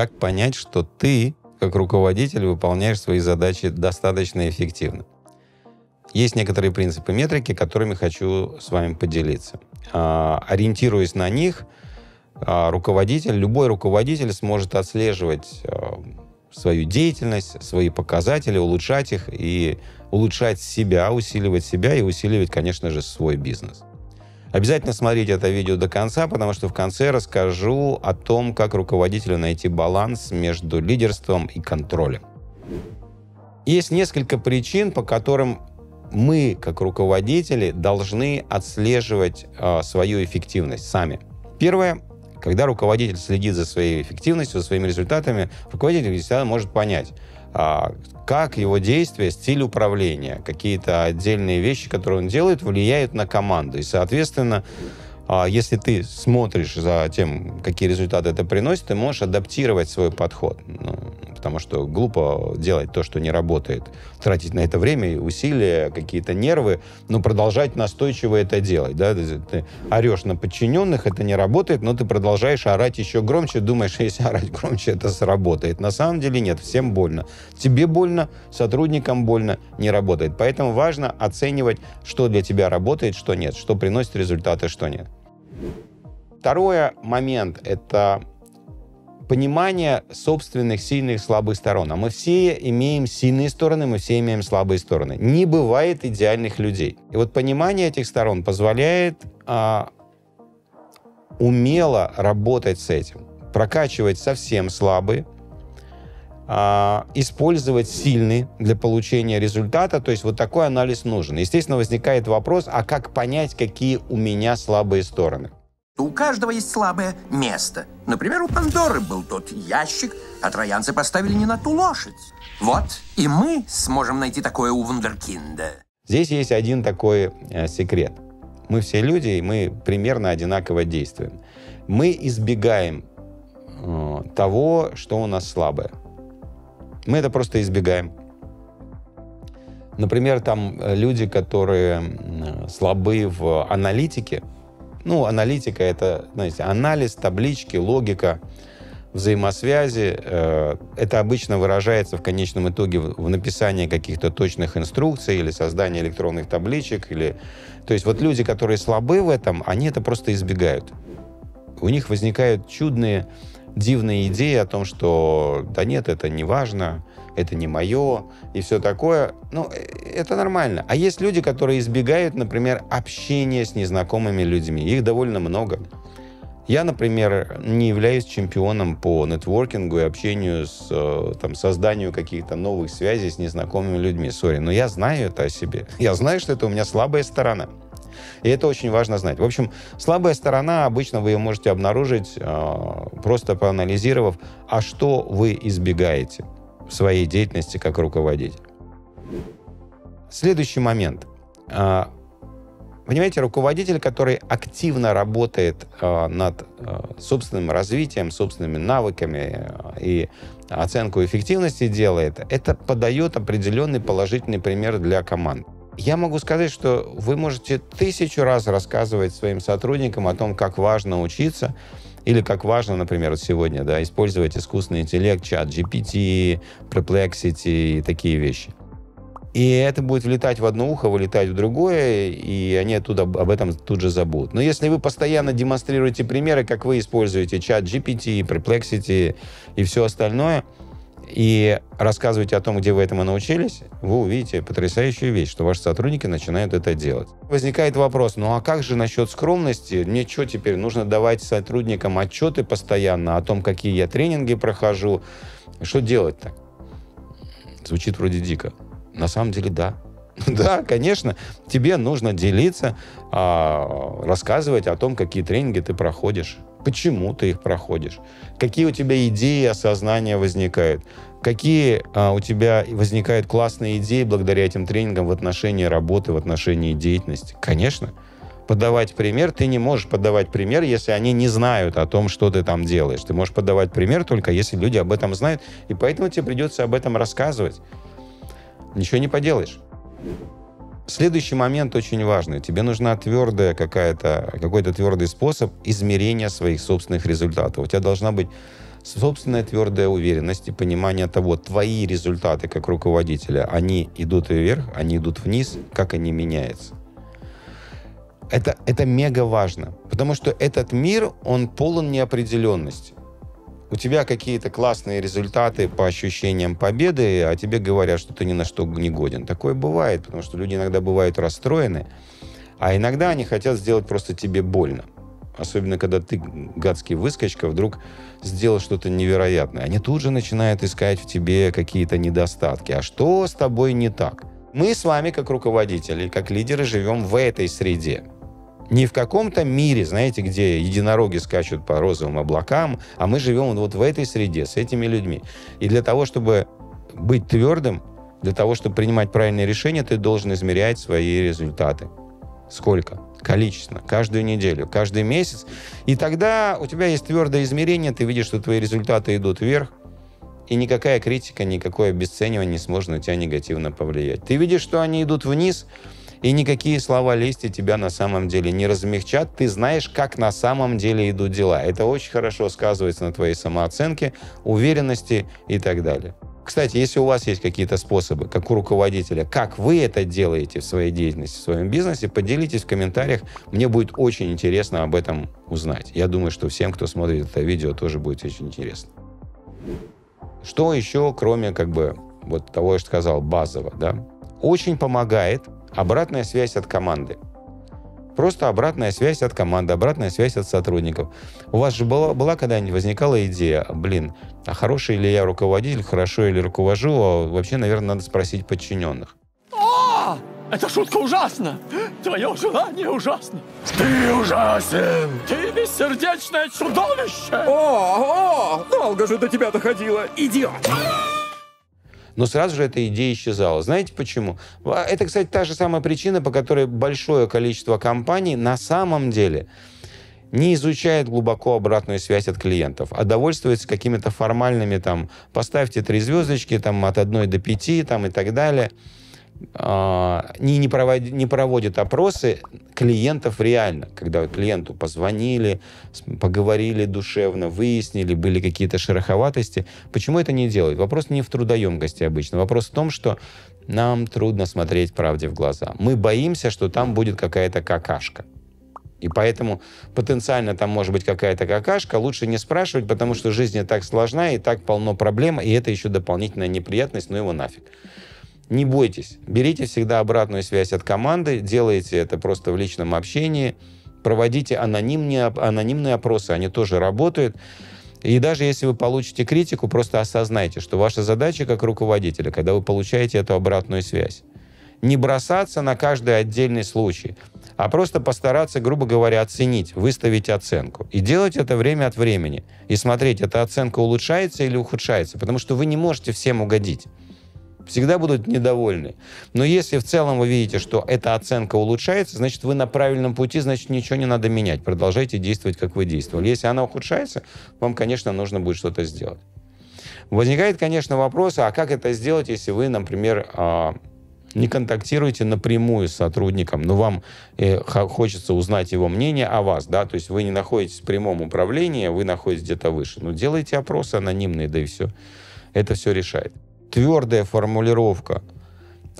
как понять, что ты, как руководитель, выполняешь свои задачи достаточно эффективно. Есть некоторые принципы метрики, которыми хочу с вами поделиться. А, ориентируясь на них, а, руководитель, любой руководитель сможет отслеживать а, свою деятельность, свои показатели, улучшать их и улучшать себя, усиливать себя и усиливать, конечно же, свой бизнес. Обязательно смотрите это видео до конца, потому что в конце расскажу о том, как руководителю найти баланс между лидерством и контролем. Есть несколько причин, по которым мы, как руководители, должны отслеживать э, свою эффективность сами. Первое, когда руководитель следит за своей эффективностью, за своими результатами, руководитель всегда может понять, как его действия, стиль управления, какие-то отдельные вещи, которые он делает, влияют на команду. И, соответственно, а, если ты смотришь за тем, какие результаты это приносит, ты можешь адаптировать свой подход. Потому что глупо делать то, что не работает. Тратить на это время, усилия, какие-то нервы, но продолжать настойчиво это делать. Да? Ты орешь на подчиненных, это не работает, но ты продолжаешь орать еще громче, думаешь, если орать громче, это сработает. На самом деле нет, всем больно. Тебе больно, сотрудникам больно, не работает. Поэтому важно оценивать, что для тебя работает, что нет, что приносит результаты, что нет. Второй момент — это понимание собственных сильных и слабых сторон. А мы все имеем сильные стороны, мы все имеем слабые стороны. Не бывает идеальных людей. И вот понимание этих сторон позволяет а, умело работать с этим, прокачивать совсем слабые, а, использовать сильный для получения результата. То есть вот такой анализ нужен. Естественно, возникает вопрос, а как понять, какие у меня слабые стороны? У каждого есть слабое место. Например, у Пандоры был тот ящик, а троянцы поставили не на ту лошадь. Вот, и мы сможем найти такое у Вундеркинда. Здесь есть один такой э, секрет. Мы все люди, и мы примерно одинаково действуем. Мы избегаем э, того, что у нас слабое. Мы это просто избегаем. Например, там э, люди, которые слабы в аналитике, ну, аналитика — это, знаете, анализ, таблички, логика, взаимосвязи. Э, это обычно выражается в конечном итоге в написании каких-то точных инструкций или создании электронных табличек. Или... То есть вот люди, которые слабы в этом, они это просто избегают. У них возникают чудные дивные идеи о том, что да нет, это не важно, это не мое и все такое. Ну, э, это нормально. А есть люди, которые избегают, например, общения с незнакомыми людьми. Их довольно много. Я, например, не являюсь чемпионом по нетворкингу и общению с э, там, созданию каких-то новых связей с незнакомыми людьми. Сори, но я знаю это о себе. Я знаю, что это у меня слабая сторона. И это очень важно знать. В общем, слабая сторона, обычно вы ее можете обнаружить, э, просто проанализировав, а что вы избегаете в своей деятельности как руководитель. Следующий момент. Э, понимаете, руководитель, который активно работает э, над собственным развитием, собственными навыками и оценку эффективности делает, это подает определенный положительный пример для команд. Я могу сказать, что вы можете тысячу раз рассказывать своим сотрудникам о том, как важно учиться, или как важно, например, сегодня да, использовать искусственный интеллект, чат GPT, Perplexity и такие вещи. И это будет влетать в одно ухо, вылетать в другое, и они оттуда об этом тут же забудут. Но если вы постоянно демонстрируете примеры, как вы используете чат GPT, Perplexity и все остальное – и рассказываете о том, где вы этому научились, вы увидите потрясающую вещь, что ваши сотрудники начинают это делать. Возникает вопрос, ну а как же насчет скромности? Мне что теперь, нужно давать сотрудникам отчеты постоянно о том, какие я тренинги прохожу? Что делать-то? Звучит вроде дико. На самом деле, да. Да, конечно, тебе нужно делиться, а, рассказывать о том, какие тренинги ты проходишь, почему ты их проходишь, какие у тебя идеи, осознания возникают, какие а, у тебя возникают классные идеи благодаря этим тренингам в отношении работы, в отношении деятельности. Конечно, подавать пример, ты не можешь подавать пример, если они не знают о том, что ты там делаешь. Ты можешь подавать пример только если люди об этом знают, и поэтому тебе придется об этом рассказывать. Ничего не поделаешь. Следующий момент очень важный. Тебе нужна твердая какая-то, какой-то твердый способ измерения своих собственных результатов. У тебя должна быть собственная твердая уверенность и понимание того, твои результаты как руководителя, они идут вверх, они идут вниз, как они меняются. Это, это мега важно, потому что этот мир, он полон неопределенности. У тебя какие-то классные результаты по ощущениям победы, а тебе говорят, что ты ни на что не годен. Такое бывает, потому что люди иногда бывают расстроены, а иногда они хотят сделать просто тебе больно. Особенно, когда ты, гадский выскочка, вдруг сделал что-то невероятное. Они тут же начинают искать в тебе какие-то недостатки. А что с тобой не так? Мы с вами, как руководители, как лидеры, живем в этой среде. Не в каком-то мире, знаете, где единороги скачут по розовым облакам, а мы живем вот в этой среде, с этими людьми. И для того, чтобы быть твердым, для того, чтобы принимать правильные решения, ты должен измерять свои результаты. Сколько? Количественно. Каждую неделю, каждый месяц. И тогда у тебя есть твердое измерение, ты видишь, что твои результаты идут вверх, и никакая критика, никакое обесценивание не сможет на тебя негативно повлиять. Ты видишь, что они идут вниз, и никакие слова лести тебя на самом деле не размягчат. Ты знаешь, как на самом деле идут дела. Это очень хорошо сказывается на твоей самооценке, уверенности и так далее. Кстати, если у вас есть какие-то способы, как у руководителя, как вы это делаете в своей деятельности, в своем бизнесе, поделитесь в комментариях. Мне будет очень интересно об этом узнать. Я думаю, что всем, кто смотрит это видео, тоже будет очень интересно. Что еще, кроме как бы вот того, что сказал, базово, да? Очень помогает обратная связь от команды. Просто обратная связь от команды, обратная связь от сотрудников. У вас же была, была когда-нибудь возникала идея, блин, а хороший ли я руководитель, хорошо или руковожу, а вообще, наверное, надо спросить подчиненных. О, эта шутка ужасна! Твое желание ужасно! Ты ужасен! Ты бессердечное чудовище! О, о, долго же до тебя доходило, идиот! Но сразу же эта идея исчезала. Знаете почему? Это, кстати, та же самая причина, по которой большое количество компаний на самом деле не изучает глубоко обратную связь от клиентов, а довольствуется какими-то формальными там «поставьте три звездочки» там, от одной до пяти там, и так далее – а, не, не, проводит, не проводит опросы клиентов реально, когда клиенту позвонили, поговорили душевно, выяснили, были какие-то шероховатости. Почему это не делают? Вопрос не в трудоемкости обычно. Вопрос в том, что нам трудно смотреть правде в глаза. Мы боимся, что там будет какая-то какашка. И поэтому потенциально там может быть какая-то какашка, лучше не спрашивать, потому что жизнь так сложна, и так полно проблем, и это еще дополнительная неприятность, ну его нафиг. Не бойтесь, берите всегда обратную связь от команды, делайте это просто в личном общении, проводите анонимные, анонимные опросы, они тоже работают. И даже если вы получите критику, просто осознайте, что ваша задача как руководителя, когда вы получаете эту обратную связь, не бросаться на каждый отдельный случай, а просто постараться, грубо говоря, оценить, выставить оценку. И делать это время от времени. И смотреть, эта оценка улучшается или ухудшается, потому что вы не можете всем угодить всегда будут недовольны. Но если в целом вы видите, что эта оценка улучшается, значит, вы на правильном пути, значит, ничего не надо менять. Продолжайте действовать, как вы действовали. Если она ухудшается, вам, конечно, нужно будет что-то сделать. Возникает, конечно, вопрос, а как это сделать, если вы, например, а, не контактируете напрямую с сотрудником, но вам э, хочется узнать его мнение о вас, да, то есть вы не находитесь в прямом управлении, вы находитесь где-то выше. Ну, делайте опросы анонимные, да и все. Это все решает твердая формулировка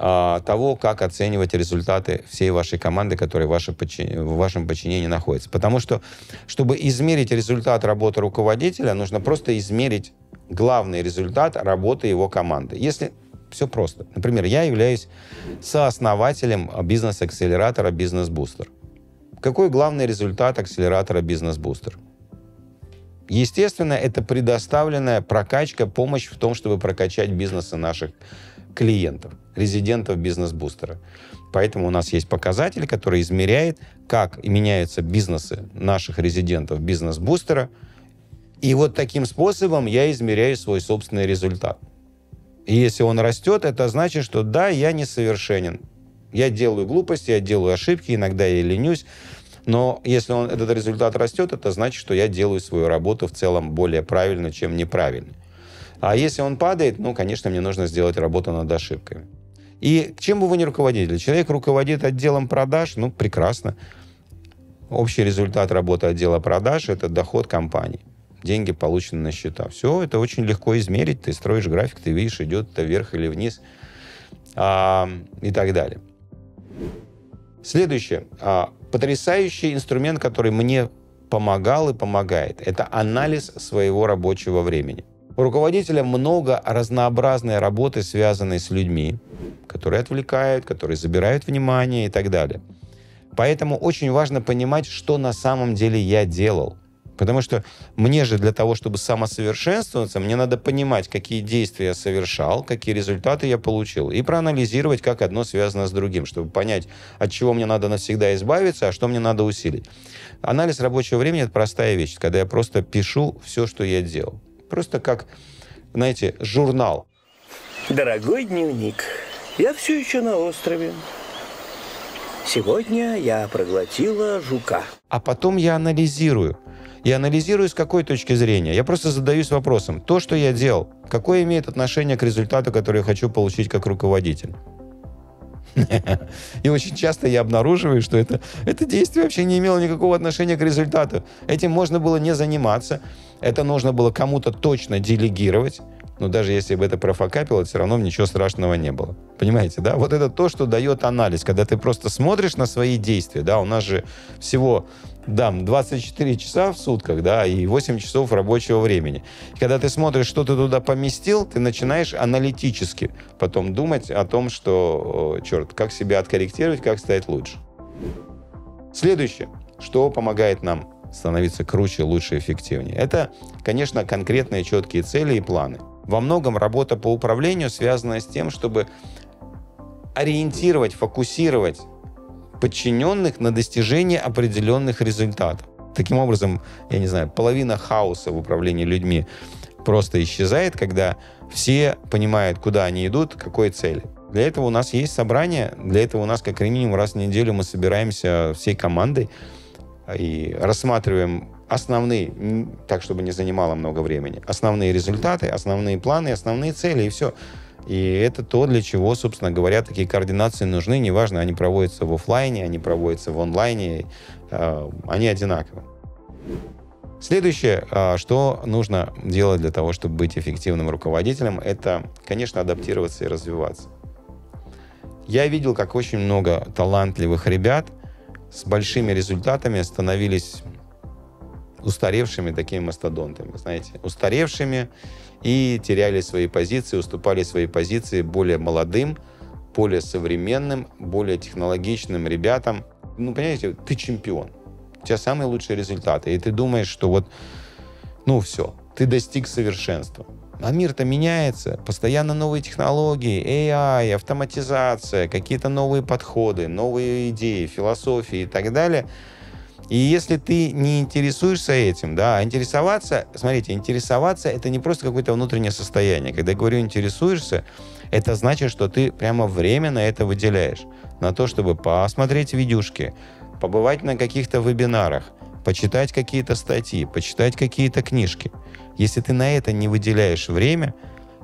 а, того, как оценивать результаты всей вашей команды, которая в, ваше подчин... в вашем подчинении находится. Потому что, чтобы измерить результат работы руководителя, нужно просто измерить главный результат работы его команды. Если все просто. Например, я являюсь сооснователем бизнес-акселератора «Бизнес-бустер». Какой главный результат акселератора «Бизнес-бустер»? Естественно, это предоставленная прокачка, помощь в том, чтобы прокачать бизнесы наших клиентов, резидентов бизнес-бустера. Поэтому у нас есть показатель, который измеряет, как меняются бизнесы наших резидентов бизнес-бустера. И вот таким способом я измеряю свой собственный результат. И если он растет, это значит, что да, я несовершенен. Я делаю глупости, я делаю ошибки, иногда я ленюсь, но если он, этот результат растет, это значит, что я делаю свою работу в целом более правильно, чем неправильно. А если он падает, ну, конечно, мне нужно сделать работу над ошибками. И чем бы вы ни руководили, человек руководит отделом продаж, ну, прекрасно. Общий результат работы отдела продаж – это доход компании. деньги получены на счета. Все это очень легко измерить. Ты строишь график, ты видишь, идет это вверх или вниз а, и так далее. Следующее. А, потрясающий инструмент, который мне помогал и помогает, это анализ своего рабочего времени. У руководителя много разнообразной работы, связанной с людьми, которые отвлекают, которые забирают внимание и так далее. Поэтому очень важно понимать, что на самом деле я делал. Потому что мне же для того, чтобы самосовершенствоваться, мне надо понимать, какие действия я совершал, какие результаты я получил, и проанализировать, как одно связано с другим, чтобы понять, от чего мне надо навсегда избавиться, а что мне надо усилить. Анализ рабочего времени — это простая вещь, когда я просто пишу все, что я делал. Просто как, знаете, журнал. Дорогой дневник, я все еще на острове. Сегодня я проглотила жука. А потом я анализирую. И анализирую с какой точки зрения. Я просто задаюсь вопросом, то, что я делал, какое имеет отношение к результату, который я хочу получить как руководитель? И очень часто я обнаруживаю, что это, это действие вообще не имело никакого отношения к результату. Этим можно было не заниматься. Это нужно было кому-то точно делегировать. Но даже если бы это профокапило, все равно ничего страшного не было. Понимаете, да? Вот это то, что дает анализ, когда ты просто смотришь на свои действия, да, у нас же всего да, 24 часа в сутках, да, и 8 часов рабочего времени. Когда ты смотришь, что ты туда поместил, ты начинаешь аналитически потом думать о том, что, черт, как себя откорректировать, как стать лучше. Следующее, что помогает нам становиться круче, лучше, эффективнее. Это, конечно, конкретные четкие цели и планы. Во многом работа по управлению связана с тем, чтобы ориентировать, фокусировать подчиненных на достижение определенных результатов. Таким образом, я не знаю, половина хаоса в управлении людьми просто исчезает, когда все понимают, куда они идут, к какой цели. Для этого у нас есть собрание, для этого у нас как минимум раз в неделю мы собираемся всей командой и рассматриваем основные, так чтобы не занимало много времени, основные результаты, основные планы, основные цели и все. И это то, для чего, собственно говоря, такие координации нужны. Неважно, они проводятся в офлайне, они проводятся в онлайне, э, они одинаковы. Следующее, э, что нужно делать для того, чтобы быть эффективным руководителем, это, конечно, адаптироваться и развиваться. Я видел, как очень много талантливых ребят с большими результатами становились устаревшими такими мастодонтами, знаете, устаревшими, и теряли свои позиции, уступали свои позиции более молодым, более современным, более технологичным ребятам. Ну, понимаете, ты чемпион. У тебя самые лучшие результаты. И ты думаешь, что вот, ну, все, ты достиг совершенства. А мир-то меняется, постоянно новые технологии, AI, автоматизация, какие-то новые подходы, новые идеи, философии и так далее – и если ты не интересуешься этим, да, а интересоваться, смотрите, интересоваться это не просто какое-то внутреннее состояние. Когда я говорю интересуешься, это значит, что ты прямо время на это выделяешь. На то, чтобы посмотреть видюшки, побывать на каких-то вебинарах, почитать какие-то статьи, почитать какие-то книжки. Если ты на это не выделяешь время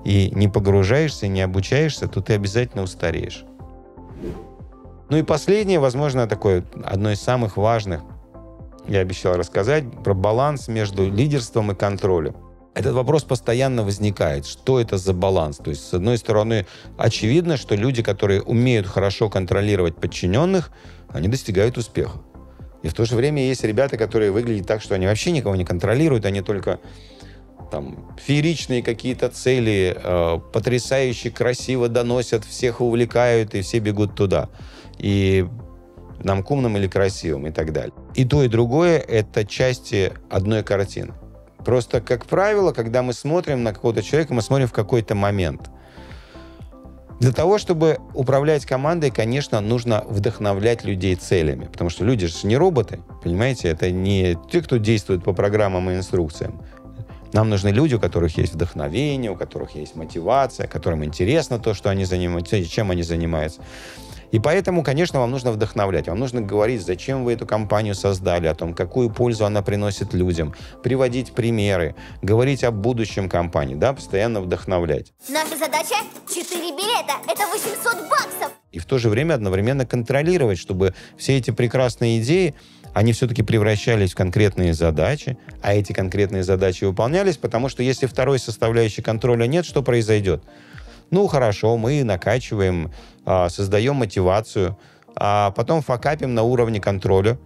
и не погружаешься, не обучаешься, то ты обязательно устареешь. Ну и последнее, возможно, такое одно из самых важных я обещал рассказать, про баланс между лидерством и контролем. Этот вопрос постоянно возникает. Что это за баланс? То есть, с одной стороны, очевидно, что люди, которые умеют хорошо контролировать подчиненных, они достигают успеха. И в то же время есть ребята, которые выглядят так, что они вообще никого не контролируют, они только там фееричные какие-то цели, э, потрясающе красиво доносят, всех увлекают, и все бегут туда. И нам кумным или красивым и так далее. И то, и другое — это части одной картины. Просто, как правило, когда мы смотрим на какого-то человека, мы смотрим в какой-то момент. Для того, чтобы управлять командой, конечно, нужно вдохновлять людей целями. Потому что люди же не роботы, понимаете? Это не те, кто действует по программам и инструкциям. Нам нужны люди, у которых есть вдохновение, у которых есть мотивация, которым интересно то, что они занимаются, чем они занимаются. И поэтому, конечно, вам нужно вдохновлять. Вам нужно говорить, зачем вы эту компанию создали, о том, какую пользу она приносит людям, приводить примеры, говорить о будущем компании, да, постоянно вдохновлять. Наша задача – 4 билета. Это 800 баксов. И в то же время одновременно контролировать, чтобы все эти прекрасные идеи они все-таки превращались в конкретные задачи, а эти конкретные задачи выполнялись, потому что если второй составляющей контроля нет, что произойдет? Ну, хорошо, мы накачиваем, а, создаем мотивацию, а потом факапим на уровне контроля,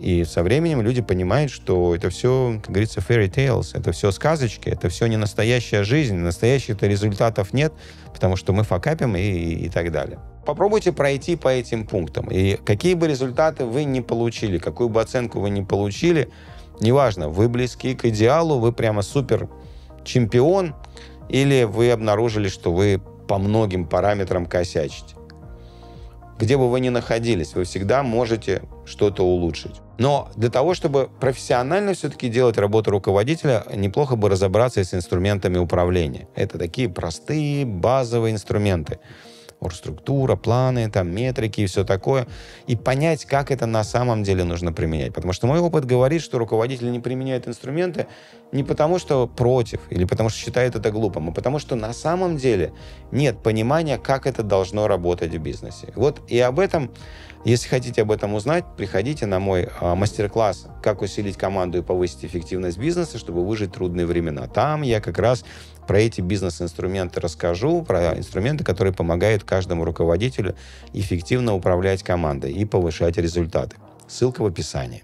и со временем люди понимают, что это все, как говорится, fairy tales, это все сказочки, это все не настоящая жизнь, настоящих-то результатов нет, потому что мы факапим и, и так далее. Попробуйте пройти по этим пунктам. И какие бы результаты вы не получили, какую бы оценку вы не получили, неважно, вы близки к идеалу, вы прямо супер чемпион, или вы обнаружили, что вы по многим параметрам косячите. Где бы вы ни находились, вы всегда можете что-то улучшить. Но для того, чтобы профессионально все-таки делать работу руководителя, неплохо бы разобраться с инструментами управления. Это такие простые базовые инструменты оргструктура, планы, там, метрики и все такое, и понять, как это на самом деле нужно применять. Потому что мой опыт говорит, что руководители не применяют инструменты не потому, что против, или потому что считают это глупым, а потому что на самом деле нет понимания, как это должно работать в бизнесе. Вот и об этом если хотите об этом узнать, приходите на мой э, мастер-класс «Как усилить команду и повысить эффективность бизнеса, чтобы выжить трудные времена». Там я как раз про эти бизнес-инструменты расскажу, про инструменты, которые помогают каждому руководителю эффективно управлять командой и повышать результаты. Ссылка в описании.